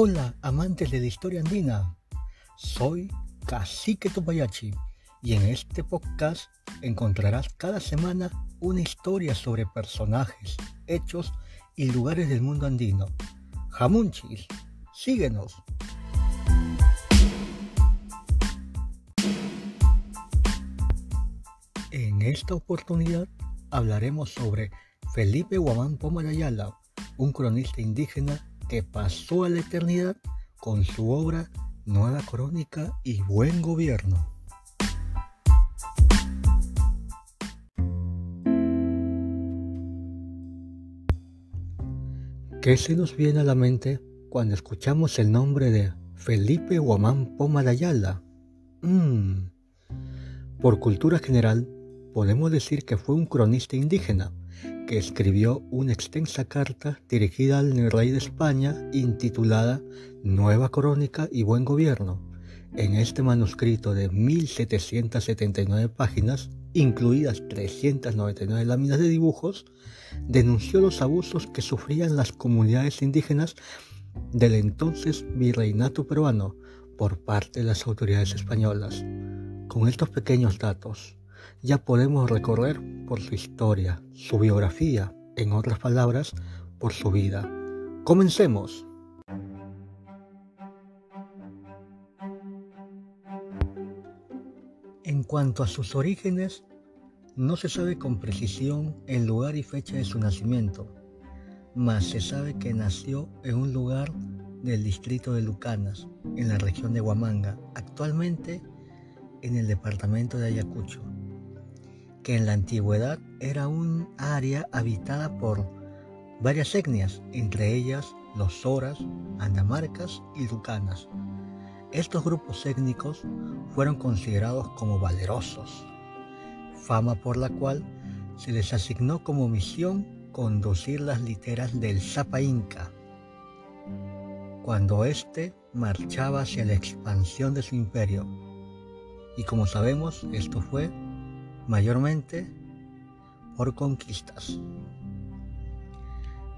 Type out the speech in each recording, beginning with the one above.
Hola, amantes de la historia andina. Soy Cacique Topayachi y en este podcast encontrarás cada semana una historia sobre personajes, hechos y lugares del mundo andino. Jamunchis, síguenos. En esta oportunidad hablaremos sobre Felipe Guamán Pomarayala, un cronista indígena que pasó a la eternidad con su obra Nueva Crónica y Buen Gobierno. ¿Qué se nos viene a la mente cuando escuchamos el nombre de Felipe Guamán Pomarayala? Mm. Por cultura general, podemos decir que fue un cronista indígena que escribió una extensa carta dirigida al rey de España intitulada Nueva Crónica y Buen Gobierno. En este manuscrito de 1779 páginas, incluidas 399 láminas de dibujos, denunció los abusos que sufrían las comunidades indígenas del entonces virreinato peruano por parte de las autoridades españolas. Con estos pequeños datos, ya podemos recorrer por su historia, su biografía, en otras palabras, por su vida. Comencemos. En cuanto a sus orígenes, no se sabe con precisión el lugar y fecha de su nacimiento, mas se sabe que nació en un lugar del distrito de Lucanas, en la región de Huamanga, actualmente en el departamento de Ayacucho que en la antigüedad era un área habitada por varias etnias, entre ellas los Soras, Andamarcas y Lucanas. Estos grupos étnicos fueron considerados como valerosos, fama por la cual se les asignó como misión conducir las literas del Zapa Inca, cuando éste marchaba hacia la expansión de su imperio. Y como sabemos, esto fue mayormente por conquistas.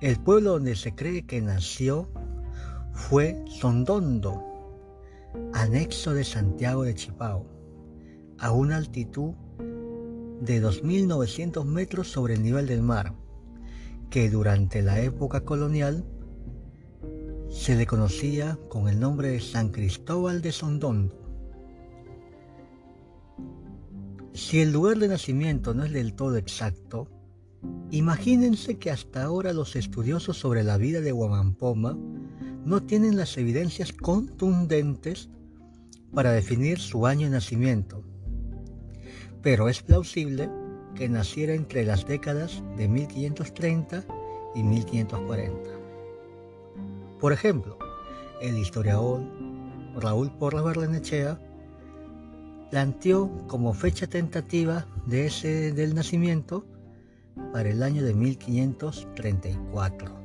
El pueblo donde se cree que nació fue Sondondo, anexo de Santiago de Chipao, a una altitud de 2.900 metros sobre el nivel del mar, que durante la época colonial se le conocía con el nombre de San Cristóbal de Sondondo. Si el lugar de nacimiento no es del todo exacto, imagínense que hasta ahora los estudiosos sobre la vida de Guamampoma no tienen las evidencias contundentes para definir su año de nacimiento, pero es plausible que naciera entre las décadas de 1530 y 1540. Por ejemplo, el historiador Raúl Porras Barrenechea planteó como fecha tentativa de ese del nacimiento para el año de 1534.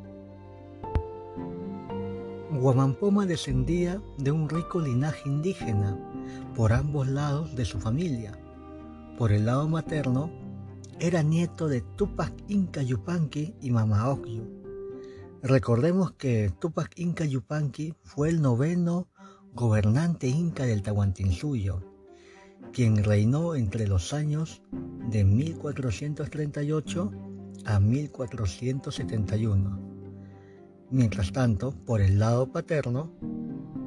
Guamampoma descendía de un rico linaje indígena por ambos lados de su familia. Por el lado materno, era nieto de Tupac Inca Yupanqui y Mama Ocllo. Recordemos que Tupac Inca Yupanqui fue el noveno gobernante inca del Tahuantinsuyo quien reinó entre los años de 1438 a 1471. Mientras tanto, por el lado paterno,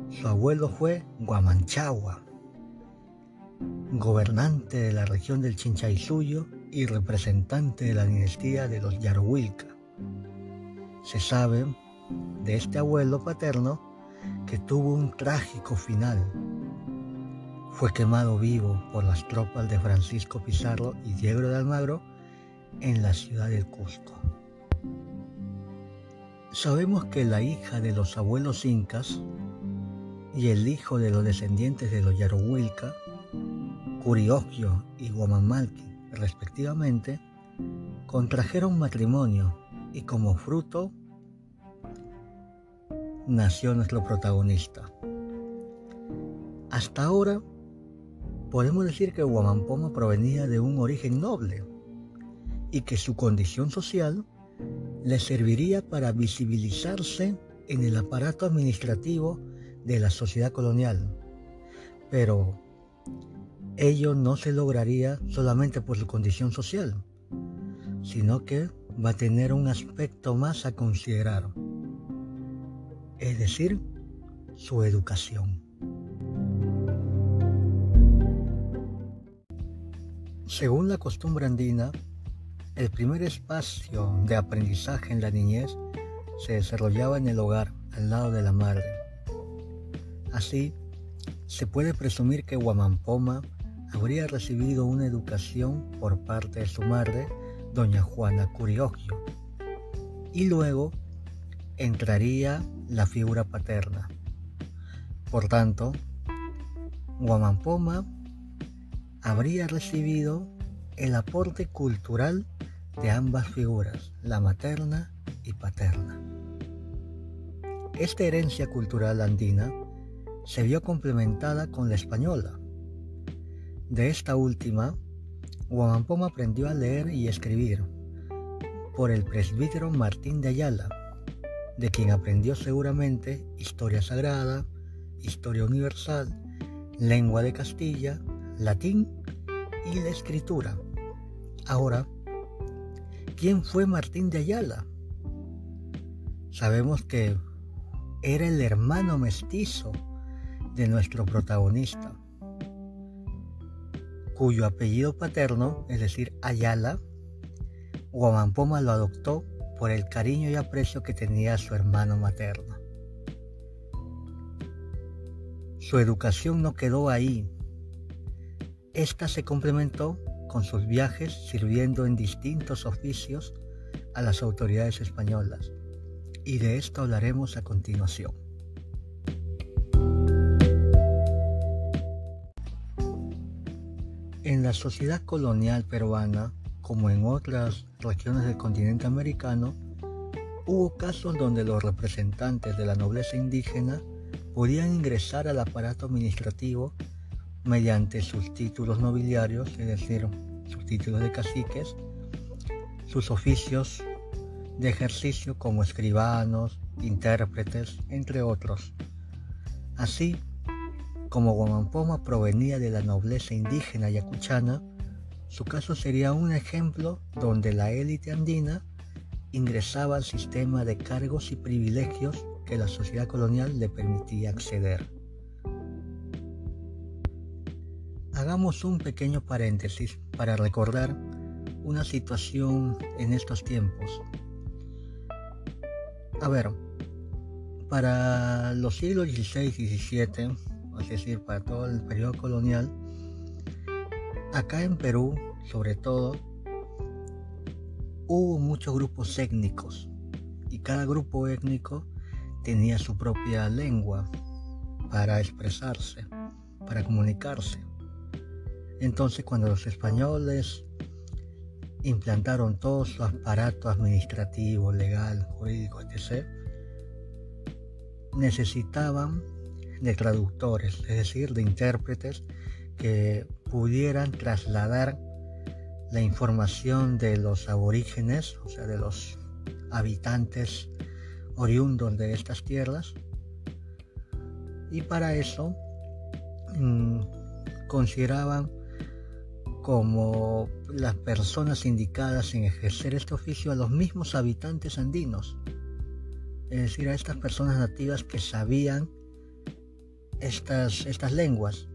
su abuelo fue Guamanchagua, gobernante de la región del Chinchaysuyo y representante de la dinastía de los Yaruilca. Se sabe de este abuelo paterno que tuvo un trágico final fue quemado vivo por las tropas de Francisco Pizarro y Diego de Almagro en la ciudad del Cusco. Sabemos que la hija de los abuelos incas y el hijo de los descendientes de los Yarohuilca, Curiogio y Guamamalqui, respectivamente, contrajeron matrimonio y como fruto nació nuestro protagonista. Hasta ahora Podemos decir que Guamampoma provenía de un origen noble y que su condición social le serviría para visibilizarse en el aparato administrativo de la sociedad colonial. Pero ello no se lograría solamente por su condición social, sino que va a tener un aspecto más a considerar, es decir, su educación. Según la costumbre andina, el primer espacio de aprendizaje en la niñez se desarrollaba en el hogar, al lado de la madre. Así, se puede presumir que Guamampoma habría recibido una educación por parte de su madre, doña Juana Curiogio, y luego entraría la figura paterna. Por tanto, Guamampoma habría recibido el aporte cultural de ambas figuras, la materna y paterna. Esta herencia cultural andina se vio complementada con la española. De esta última, Guamampoma aprendió a leer y escribir por el presbítero Martín de Ayala, de quien aprendió seguramente historia sagrada, historia universal, lengua de Castilla, latín y la escritura. Ahora, ¿quién fue Martín de Ayala? Sabemos que era el hermano mestizo de nuestro protagonista, cuyo apellido paterno, es decir, Ayala, Guamampoma lo adoptó por el cariño y aprecio que tenía a su hermano materno. Su educación no quedó ahí. Esta se complementó con sus viajes sirviendo en distintos oficios a las autoridades españolas, y de esto hablaremos a continuación. En la sociedad colonial peruana, como en otras regiones del continente americano, hubo casos donde los representantes de la nobleza indígena podían ingresar al aparato administrativo mediante sus títulos nobiliarios, es decir, sus títulos de caciques, sus oficios de ejercicio como escribanos, intérpretes, entre otros. Así, como Guamampoma provenía de la nobleza indígena yacuchana, su caso sería un ejemplo donde la élite andina ingresaba al sistema de cargos y privilegios que la sociedad colonial le permitía acceder. Hagamos un pequeño paréntesis para recordar una situación en estos tiempos. A ver, para los siglos XVI y XVII, es decir, para todo el periodo colonial, acá en Perú, sobre todo, hubo muchos grupos étnicos y cada grupo étnico tenía su propia lengua para expresarse, para comunicarse. Entonces cuando los españoles implantaron todo su aparato administrativo, legal, jurídico, etc., necesitaban de traductores, es decir, de intérpretes que pudieran trasladar la información de los aborígenes, o sea, de los habitantes oriundos de estas tierras. Y para eso mm, consideraban como las personas indicadas en ejercer este oficio a los mismos habitantes andinos, es decir, a estas personas nativas que sabían estas, estas lenguas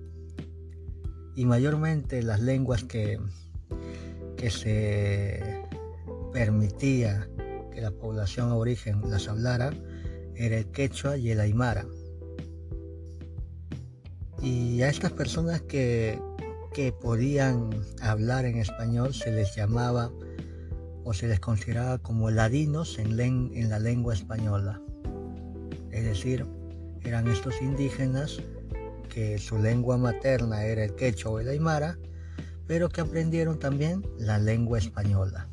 y mayormente las lenguas que, que se permitía que la población aborigen las hablara era el quechua y el aymara. Y a estas personas que, que podían hablar en español se les llamaba o se les consideraba como ladinos en, en la lengua española. Es decir, eran estos indígenas que su lengua materna era el quechua o el aymara, pero que aprendieron también la lengua española.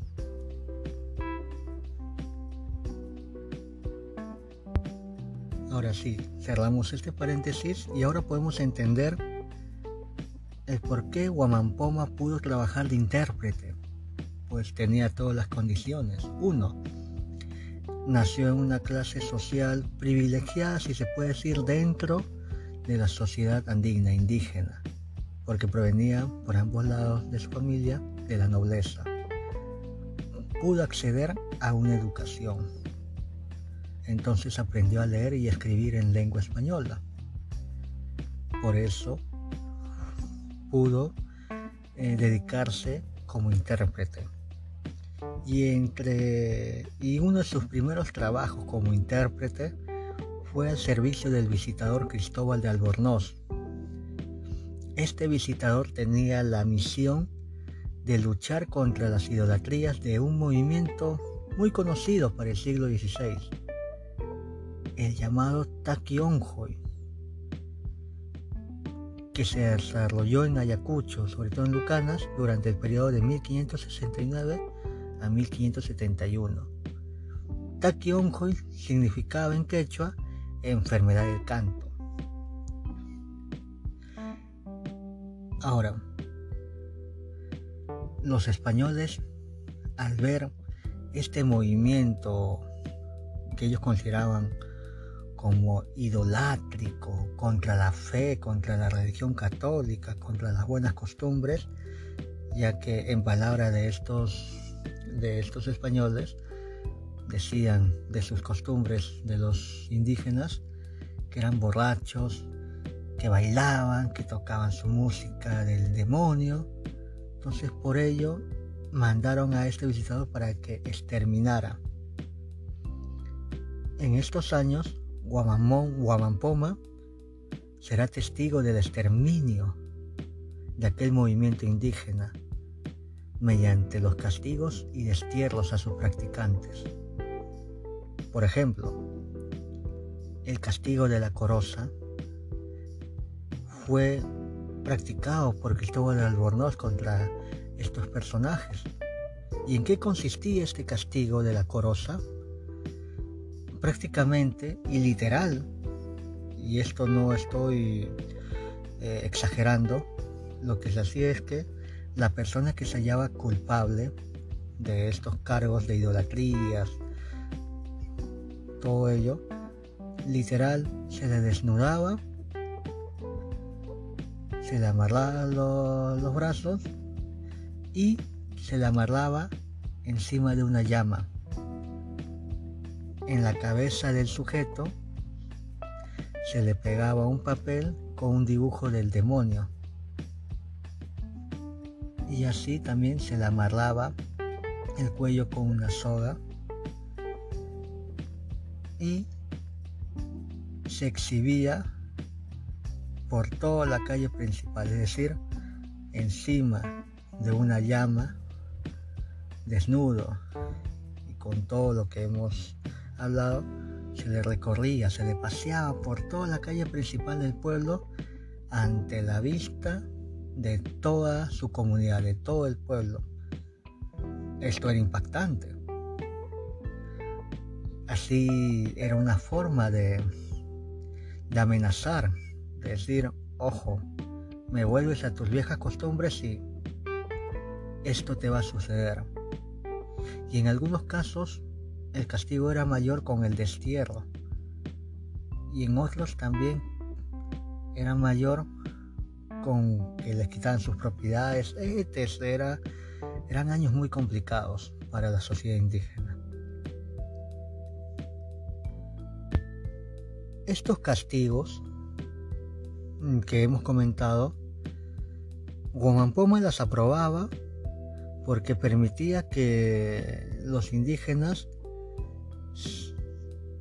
Ahora sí, cerramos este paréntesis y ahora podemos entender el por qué Guamampoma pudo trabajar de intérprete, pues tenía todas las condiciones. Uno, nació en una clase social privilegiada, si se puede decir, dentro de la sociedad andina, indígena, porque provenía por ambos lados de su familia de la nobleza. Pudo acceder a una educación. Entonces aprendió a leer y escribir en lengua española. Por eso pudo eh, dedicarse como intérprete. Y, entre, y uno de sus primeros trabajos como intérprete fue al servicio del visitador Cristóbal de Albornoz. Este visitador tenía la misión de luchar contra las idolatrías de un movimiento muy conocido para el siglo XVI, el llamado Taquionjoy, que se desarrolló en Ayacucho, sobre todo en Lucanas, durante el periodo de 1569 a 1571. Taquionjoy significaba en quechua enfermedad del canto. Ahora, los españoles, al ver este movimiento que ellos consideraban como idolátrico contra la fe, contra la religión católica, contra las buenas costumbres, ya que en palabra de estos, de estos españoles, decían de sus costumbres de los indígenas, que eran borrachos, que bailaban, que tocaban su música del demonio. Entonces por ello mandaron a este visitador para que exterminara. En estos años Guamamón, Guamampoma será testigo del exterminio de aquel movimiento indígena mediante los castigos y destierros a sus practicantes. Por ejemplo, el castigo de la coroza fue practicado por Cristóbal Albornoz contra estos personajes. ¿Y en qué consistía este castigo de la coroza? Prácticamente y literal, y esto no estoy eh, exagerando, lo que se hacía es que la persona que se hallaba culpable de estos cargos de idolatrías, todo ello, literal se le desnudaba, se le amarraba los brazos y se le amarraba encima de una llama en la cabeza del sujeto se le pegaba un papel con un dibujo del demonio. Y así también se le amarraba el cuello con una soga y se exhibía por toda la calle principal, es decir, encima de una llama, desnudo y con todo lo que hemos al lado, se le recorría, se le paseaba por toda la calle principal del pueblo ante la vista de toda su comunidad, de todo el pueblo. Esto era impactante. Así era una forma de, de amenazar, de decir, ojo, me vuelves a tus viejas costumbres y esto te va a suceder. Y en algunos casos el castigo era mayor con el destierro y en otros también era mayor con que les quitaban sus propiedades, etc. eran años muy complicados para la sociedad indígena. Estos castigos que hemos comentado, Guamampoma las aprobaba porque permitía que los indígenas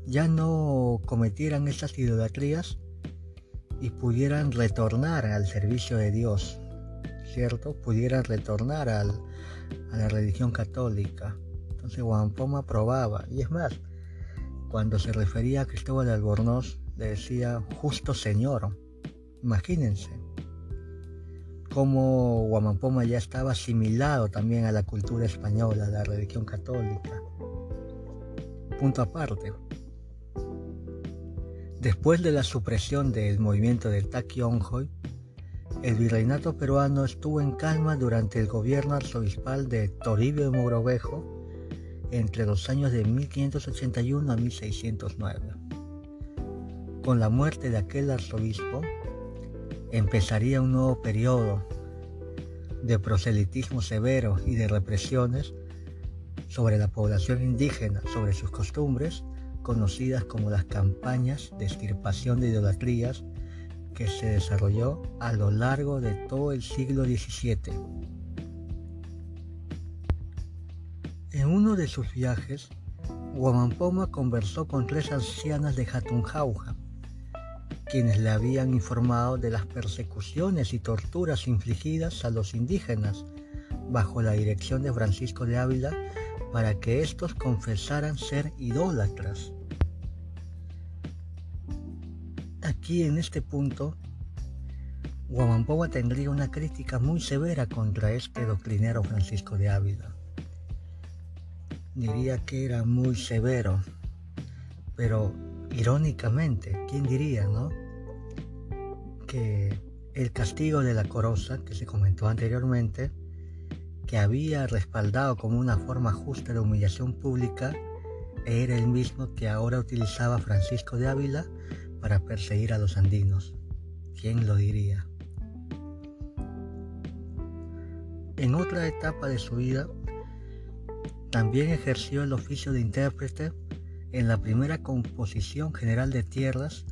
ya no cometieran estas idolatrías y pudieran retornar al servicio de Dios, ¿cierto? Pudieran retornar a la religión católica. Entonces Poma probaba, y es más, cuando se refería a Cristóbal de Albornoz, le decía justo Señor. Imagínense cómo Guamampoma ya estaba asimilado también a la cultura española, a la religión católica. Punto aparte. Después de la supresión del movimiento del Taquionjoy, el virreinato peruano estuvo en calma durante el gobierno arzobispal de Toribio de Mogrovejo entre los años de 1581 a 1609. Con la muerte de aquel arzobispo, empezaría un nuevo periodo de proselitismo severo y de represiones sobre la población indígena, sobre sus costumbres, conocidas como las campañas de extirpación de idolatrías que se desarrolló a lo largo de todo el siglo XVII. En uno de sus viajes, Guamampoma conversó con tres ancianas de Jatunjauja, quienes le habían informado de las persecuciones y torturas infligidas a los indígenas bajo la dirección de Francisco de Ávila para que éstos confesaran ser idólatras. Aquí en este punto, Guamampoma tendría una crítica muy severa contra este doctrinero Francisco de Ávila. Diría que era muy severo, pero irónicamente, ¿quién diría, no? Que el castigo de la corosa, que se comentó anteriormente, que había respaldado como una forma justa de humillación pública, era el mismo que ahora utilizaba Francisco de Ávila para perseguir a los andinos. ¿Quién lo diría? En otra etapa de su vida, también ejerció el oficio de intérprete en la primera composición general de tierras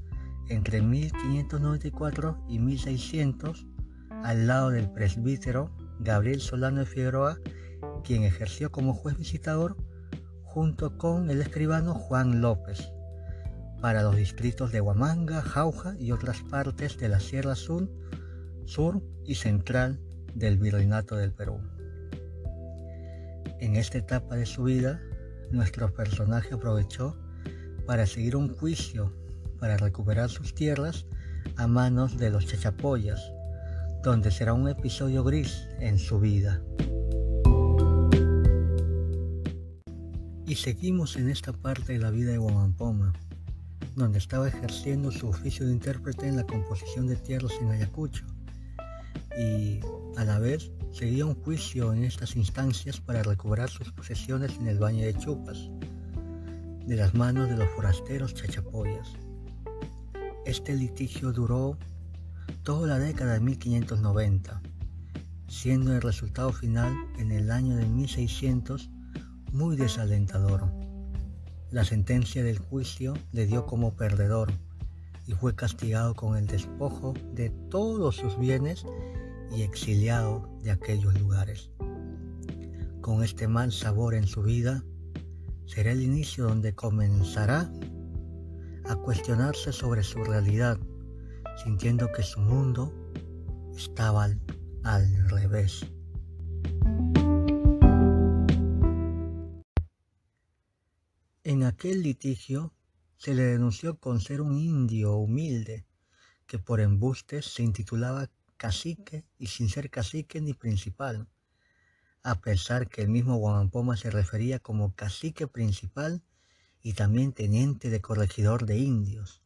entre 1594 y 1600 al lado del presbítero Gabriel Solano de Figueroa, quien ejerció como juez visitador junto con el escribano Juan López para los distritos de Huamanga, Jauja y otras partes de la Sierra Sur, sur y central del Virreinato del Perú. En esta etapa de su vida, nuestro personaje aprovechó para seguir un juicio para recuperar sus tierras a manos de los chachapoyas, donde será un episodio gris en su vida. Y seguimos en esta parte de la vida de Guamampoma, donde estaba ejerciendo su oficio de intérprete en la composición de tierras en Ayacucho, y a la vez seguía un juicio en estas instancias para recuperar sus posesiones en el Valle de Chupas, de las manos de los forasteros chachapoyas. Este litigio duró toda la década de 1590, siendo el resultado final en el año de 1600 muy desalentador. La sentencia del juicio le dio como perdedor y fue castigado con el despojo de todos sus bienes y exiliado de aquellos lugares. Con este mal sabor en su vida, será el inicio donde comenzará a cuestionarse sobre su realidad, sintiendo que su mundo estaba al, revés. Aquel litigio se le denunció con ser un indio humilde que por embustes se intitulaba cacique y sin ser cacique ni principal, a pesar que el mismo Guamampoma se refería como cacique principal y también teniente de corregidor de indios.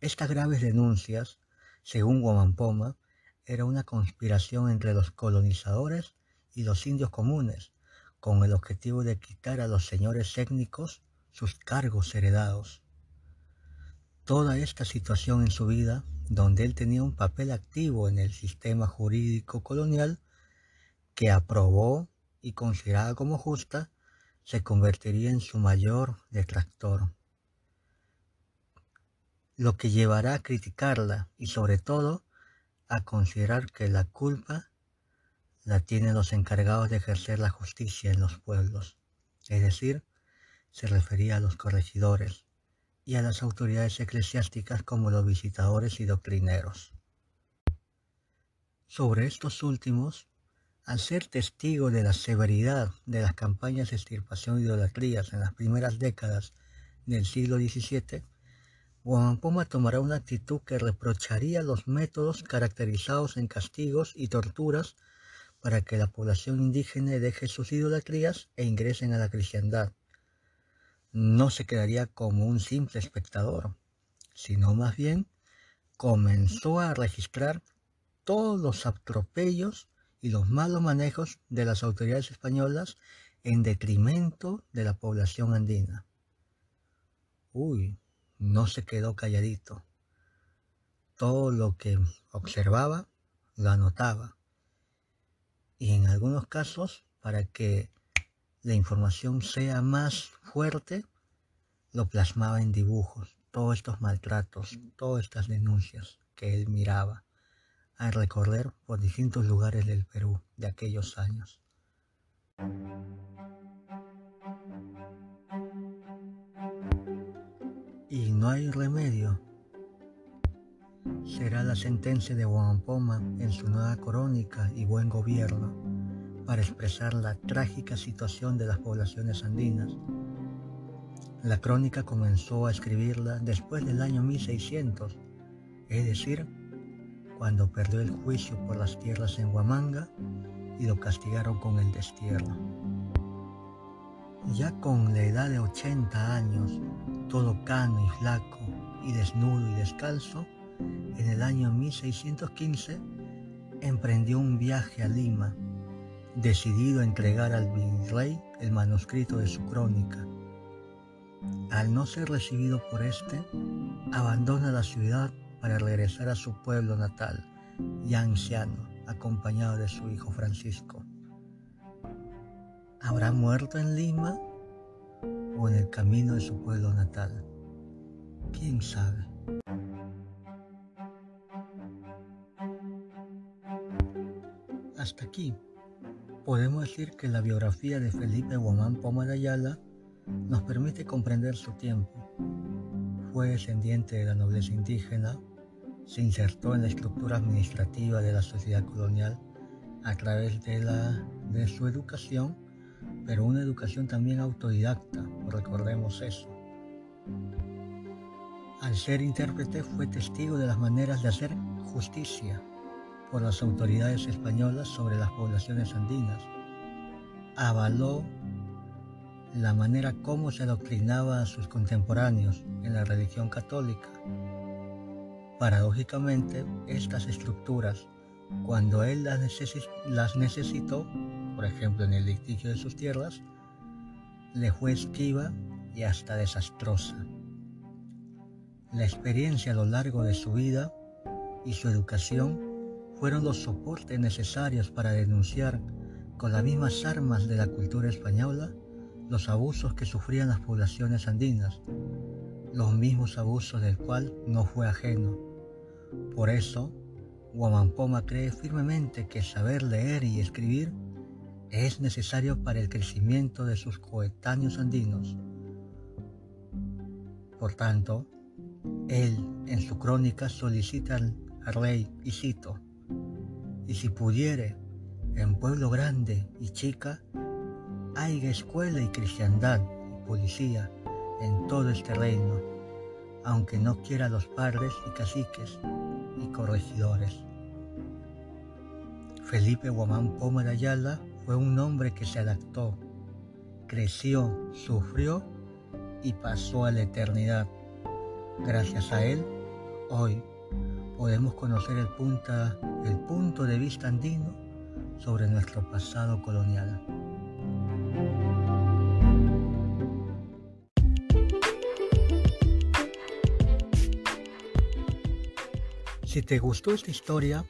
Estas graves denuncias, según Guamampoma, era una conspiración entre los colonizadores y los indios comunes, con el objetivo de quitar a los señores étnicos sus cargos heredados. Toda esta situación en su vida, donde él tenía un papel activo en el sistema jurídico colonial, que aprobó y consideraba como justa, se convertiría en su mayor detractor, lo que llevará a criticarla y sobre todo a considerar que la culpa la tienen los encargados de ejercer la justicia en los pueblos, es decir, se refería a los corregidores y a las autoridades eclesiásticas como los visitadores y doctrineros. Sobre estos últimos, al ser testigo de la severidad de las campañas de extirpación y idolatrías en las primeras décadas del siglo XVII, Guamampoma tomará una actitud que reprocharía los métodos caracterizados en castigos y torturas para que la población indígena deje sus idolatrías e ingresen a la cristiandad. No se quedaría como un simple espectador, sino más bien comenzó a registrar todos los atropellos y los malos manejos de las autoridades españolas en detrimento de la población andina. Uy, no se quedó calladito. Todo lo que observaba lo anotaba. Y en algunos casos, para que la información sea más fuerte, lo plasmaba en dibujos, todos estos maltratos, todas estas denuncias que él miraba al recorrer por distintos lugares del Perú de aquellos años. Y no hay remedio. Será la sentencia de Huampoma en su nueva crónica y buen gobierno para expresar la trágica situación de las poblaciones andinas. La crónica comenzó a escribirla después del año 1600, es decir, cuando perdió el juicio por las tierras en Huamanga y lo castigaron con el destierro. Ya con la edad de 80 años, todo cano y flaco y desnudo y descalzo, en el año 1615 emprendió un viaje a Lima, decidido a entregar al virrey el manuscrito de su crónica. Al no ser recibido por este, abandona la ciudad para regresar a su pueblo natal, ya anciano, acompañado de su hijo Francisco. ¿Habrá muerto en Lima o en el camino de su pueblo natal? ¿Quién sabe? Hasta aquí podemos decir que la biografía de Felipe Guamán Poma de Ayala nos permite comprender su tiempo. Fue descendiente de la nobleza indígena, se insertó en la estructura administrativa de la sociedad colonial a través de, la, de su educación pero una educación también autodidacta, recordemos eso. Al ser intérprete fue testigo de las maneras de hacer justicia por las autoridades españolas sobre las poblaciones andinas. Avaló la manera como se adoctrinaba a sus contemporáneos en la religión católica. Paradójicamente, estas estructuras, cuando él las, necesitó, por ejemplo en el litigio de sus tierras, le fue esquiva y hasta desastrosa. La experiencia a lo largo de su vida y su educación fueron los soportes necesarios para denunciar con las mismas armas de la cultura española los abusos que sufrían las poblaciones andinas, los mismos abusos del cual no fue ajeno. Por eso, Guamampoma cree firmemente que saber leer y escribir es necesario para el crecimiento de sus coetáneos andinos. Por tanto, él en su crónica solicita al rey, y cito, y si pudiere, en pueblo grande y chica, haya escuela y cristiandad y policía en todo este reino, aunque no quiera los padres y caciques y corregidores. Felipe Guamán de Ayala fue un hombre que se adaptó, creció, sufrió y pasó a la eternidad. Gracias a él, hoy podemos conocer el, el punto de vista andino sobre nuestro pasado colonial. Si te gustó esta historia,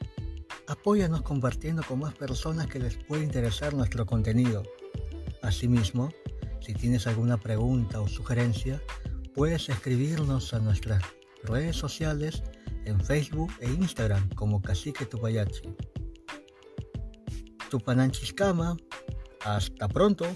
Apóyanos compartiendo con más personas que les pueda interesar nuestro contenido. Asimismo, si tienes alguna pregunta o sugerencia, puedes escribirnos a nuestras redes sociales en Facebook e Instagram como Cacique Tupayachi. Tupananchiscama, hasta pronto.